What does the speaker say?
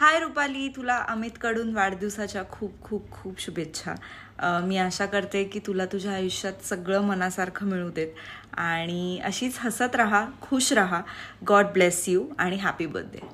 हाय रुपाली तुला अमितकडून वाढदिवसाच्या खूप खूप खूप शुभेच्छा. मी आशा करते की तुला तुझ्या आयुष्यात सगळं मनासारखं मिळू देत. आणि अशीच हसत राहा खुश राहा. गॉड ब्लेस यू आणि हॅपी बर्थडे